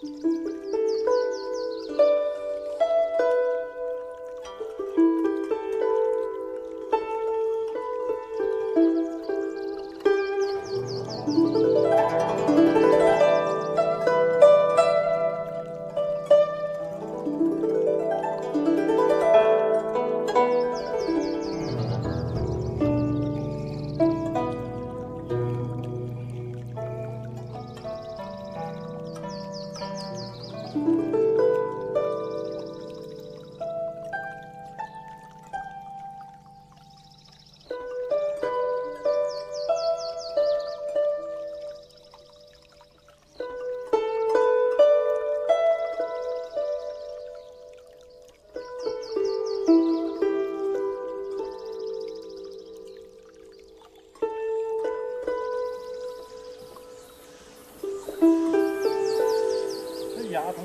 Música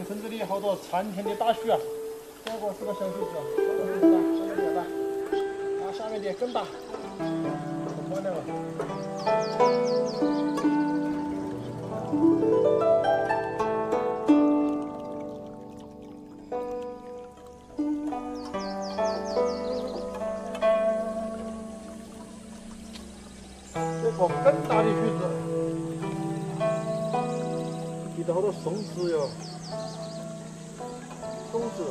村子里好多参天的大树啊，这个是个小树子，这个是大，这个比较大，啊，下面的更大，可漂亮了。这个更大的树子，比这好多松子哟，子，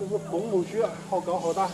这是红木须啊，好高好大。